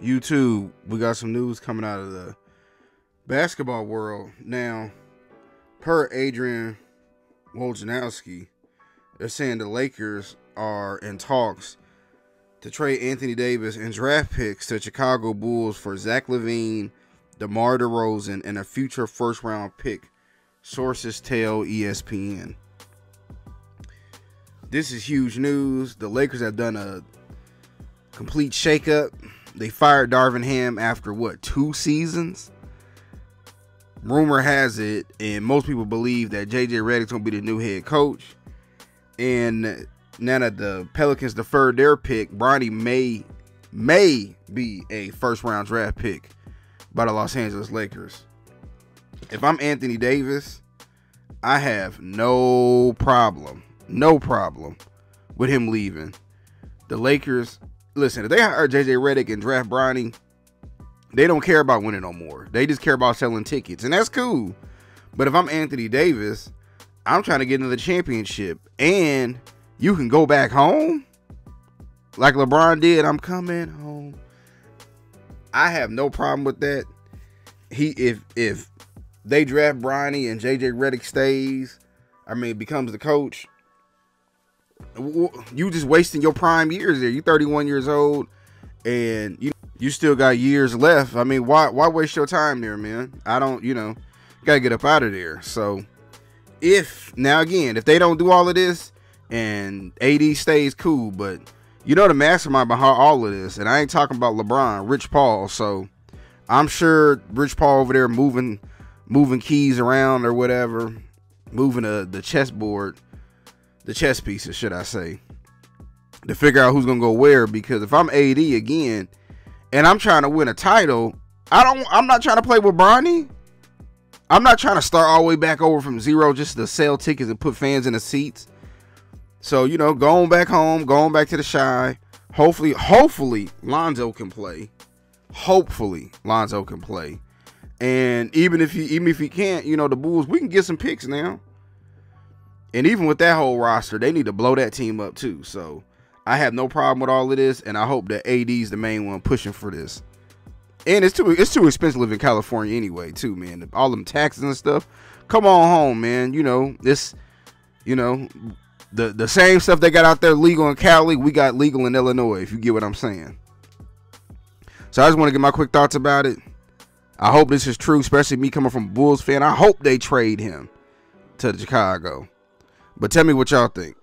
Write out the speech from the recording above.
YouTube, we got some news coming out of the basketball world. Now, per Adrian Wojnarowski, they're saying the Lakers are in talks to trade Anthony Davis and draft picks to Chicago Bulls for Zach LaVine, DeMar DeRozan, and a future first round pick. Sources tell ESPN. This is huge news. The Lakers have done a complete shakeup. They fired Darvin Ham after what, two seasons? Rumor has it, and most people believe that JJ Redick's gonna be the new head coach. And now that the Pelicans deferred their pick, Bronny may may be a first round draft pick by the Los Angeles Lakers. If I'm Anthony Davis, I have no problem, no problem with him leaving. The Lakers, listen, if they hire JJ Redick and draft Bronny, they don't care about winning no more. They just care about selling tickets, and that's cool. But if I'm Anthony Davis, I'm trying to get into the championship, and you can go back home like LeBron did. I'm coming home. I have no problem with that. He if if they draft Bronny and JJ Redick stays, I mean becomes the coach. You just wasting your prime years there. You 31 years old, and you you still got years left. I mean, why why waste your time there, man? I don't, you know, gotta get up out of there. So if now again, if they don't do all of this and AD stays cool, but you know the mastermind behind all of this, and I ain't talking about LeBron, Rich Paul. So I'm sure Rich Paul over there moving moving keys around or whatever, moving the the chessboard, the chess pieces, should I say, to figure out who's gonna go where. Because if I'm AD again, and I'm trying to win a title, I don't. I'm not trying to play with Bronny. I'm not trying to start all the way back over from zero just to sell tickets and put fans in the seats. So, you know, going back home, going back to the Chi. Hopefully, hopefully Lonzo can play. Hopefully Lonzo can play. And even if he even if he can't, you know, the Bulls, we can get some picks now. And even with that whole roster, they need to blow that team up too. So I have no problem with all of this, and I hope that AD is the main one pushing for this. And it's too it's too expensive to live in California anyway, too, man. All them taxes and stuff. Come on home, man. You know, this you know, the the same stuff they got out there legal in Cali, we got legal in Illinois, if you get what I'm saying. So I just want to get my quick thoughts about it. I hope this is true, especially me coming from Bulls fan. I hope they trade him to Chicago. But tell me what y'all think.